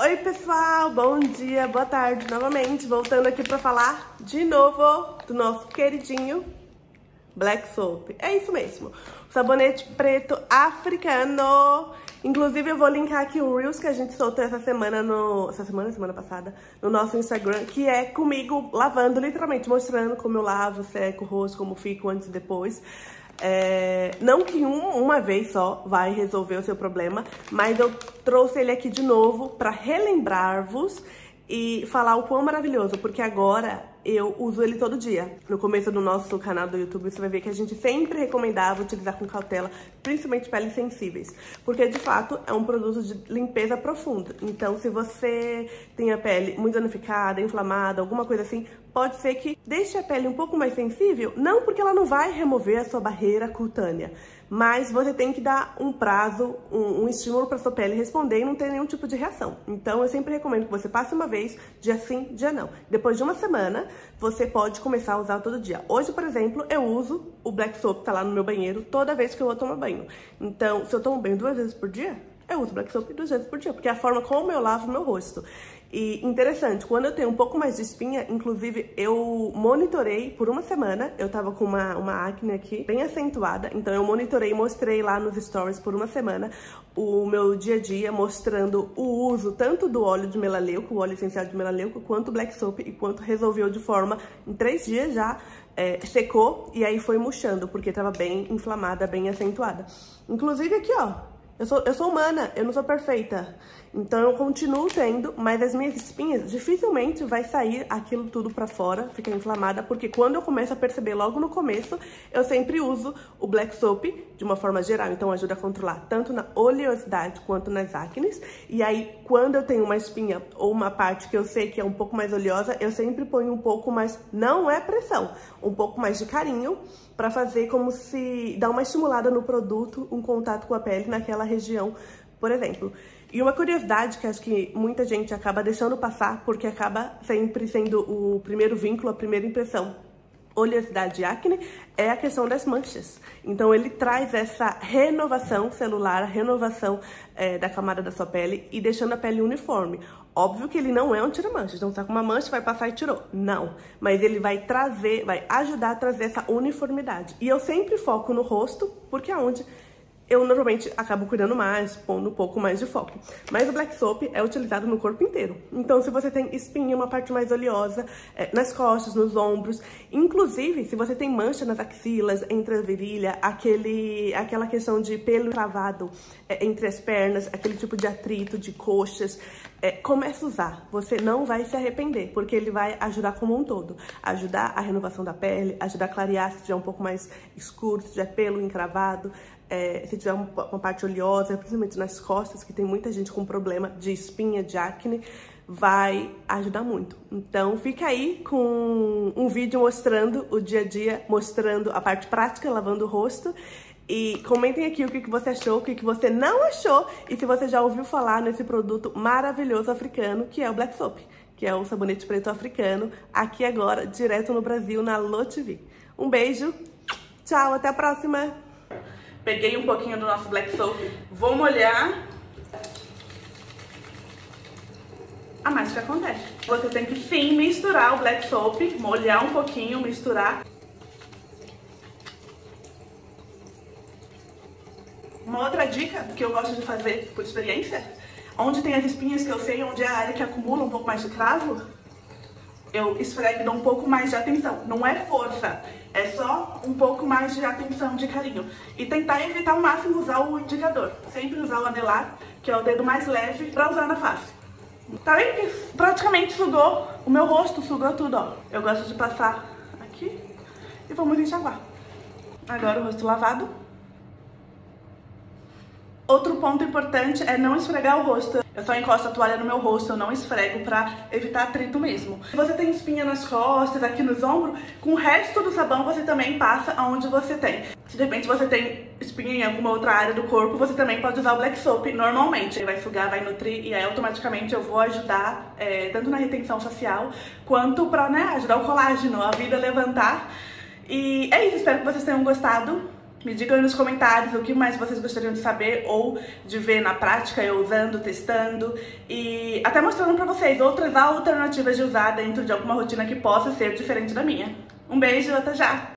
Oi pessoal, bom dia, boa tarde novamente, voltando aqui pra falar de novo do nosso queridinho Black Soap. É isso mesmo, sabonete preto africano. Inclusive eu vou linkar aqui o Reels que a gente soltou essa semana, no, essa semana, semana passada, no nosso Instagram, que é comigo lavando, literalmente mostrando como eu lavo, seco o rosto, como fico antes e depois. É, não que um, uma vez só vai resolver o seu problema, mas eu trouxe ele aqui de novo para relembrar-vos e falar o quão maravilhoso, porque agora eu uso ele todo dia. No começo do nosso canal do YouTube, você vai ver que a gente sempre recomendava utilizar com cautela, principalmente peles sensíveis, porque de fato é um produto de limpeza profunda. Então, se você tem a pele muito danificada, inflamada, alguma coisa assim, pode ser que deixe a pele um pouco mais sensível, não porque ela não vai remover a sua barreira cutânea, mas você tem que dar um prazo, um, um estímulo para sua pele responder e não ter nenhum tipo de reação. Então eu sempre recomendo que você passe uma vez, dia sim, dia não. Depois de uma semana, você pode começar a usar todo dia. Hoje, por exemplo, eu uso o Black Soap, tá lá no meu banheiro, toda vez que eu vou tomar banho. Então, se eu tomo banho duas vezes por dia, eu uso Black Soap duas vezes por dia, porque é a forma como eu lavo meu rosto. E interessante, quando eu tenho um pouco mais de espinha, inclusive eu monitorei por uma semana, eu tava com uma, uma acne aqui bem acentuada, então eu monitorei e mostrei lá nos stories por uma semana o meu dia a dia, mostrando o uso tanto do óleo de melaleuco, o óleo essencial de melaleuco, quanto black soap e quanto resolveu de forma, em três dias já, é, secou e aí foi murchando, porque tava bem inflamada, bem acentuada. Inclusive aqui, ó, eu sou, eu sou humana, eu não sou perfeita. Então eu continuo tendo, mas as minhas espinhas dificilmente vai sair aquilo tudo pra fora, fica inflamada, porque quando eu começo a perceber logo no começo, eu sempre uso o Black Soap de uma forma geral, então ajuda a controlar tanto na oleosidade quanto nas acnes. E aí, quando eu tenho uma espinha ou uma parte que eu sei que é um pouco mais oleosa, eu sempre ponho um pouco mais, não é pressão, um pouco mais de carinho, para fazer como se dar uma estimulada no produto, um contato com a pele naquela região, por exemplo. E uma curiosidade que acho que muita gente acaba deixando passar, porque acaba sempre sendo o primeiro vínculo, a primeira impressão oleosidade e acne é a questão das manchas. Então ele traz essa renovação celular, renovação é, da camada da sua pele e deixando a pele uniforme. Óbvio que ele não é um tira-manchas, então tá com uma mancha, vai passar e tirou. Não, mas ele vai trazer, vai ajudar a trazer essa uniformidade. E eu sempre foco no rosto, porque é onde eu normalmente acabo cuidando mais, pondo um pouco mais de foco. Mas o Black Soap é utilizado no corpo inteiro. Então, se você tem espinha, uma parte mais oleosa, é, nas costas, nos ombros, inclusive, se você tem mancha nas axilas, entre a virilha, aquele, aquela questão de pelo travado é, entre as pernas, aquele tipo de atrito de coxas, é, a usar. Você não vai se arrepender, porque ele vai ajudar como um todo. Ajudar a renovação da pele, ajudar a clarear se tiver um pouco mais escuro, se tiver pelo encravado, é, se tiver uma, parte oleosa, principalmente nas costas, que tem muita gente com problema de espinha, de acne, vai ajudar muito. Então fica aí com um vídeo mostrando o dia a dia, mostrando a parte prática, lavando o rosto. E comentem aqui o que você achou, o que você não achou e se você já ouviu falar nesse produto maravilhoso africano que é o Black Soap, que é o sabonete preto africano, aqui agora, direto no Brasil, na LoTV. Um beijo, tchau, até a próxima! Peguei um pouquinho do nosso Black Soap, vou molhar. O que acontece? Você tem que sim misturar o Black Soap, molhar um pouquinho, misturar. Uma outra dica que eu gosto de fazer por experiência, onde tem as espinhas que eu sei, onde é a área que acumula um pouco mais de cravo, eu esfrego dou um pouco mais de atenção. Não é força, é só um pouco mais de atenção, de carinho. E tentar evitar ao máximo usar o indicador. Sempre usar o anelar, que é o dedo mais leve, pra usar na face. Tá vendo que praticamente sugou o meu rosto, sugou tudo, ó. Eu gosto de passar aqui e vamos enxaguar. Agora o rosto lavado. Outro ponto importante é não esfregar o rosto. Eu só encosto a toalha no meu rosto, eu não esfrego pra evitar atrito mesmo. Se você tem espinha nas costas, aqui nos ombros, com o resto do sabão você também passa aonde você tem. Se de repente você tem espinha em alguma outra área do corpo, você também pode usar o Black Soap normalmente. Ele vai sugar, vai nutrir e aí automaticamente eu vou ajudar é, tanto na retenção facial quanto pra né, ajudar o colágeno, a vida levantar. E é isso, espero que vocês tenham gostado. Me digam aí nos comentários o que mais vocês gostariam de saber ou de ver na prática, eu usando, testando e até mostrando pra vocês outras alternativas de usar dentro de alguma rotina que possa ser diferente da minha. Um beijo, até já!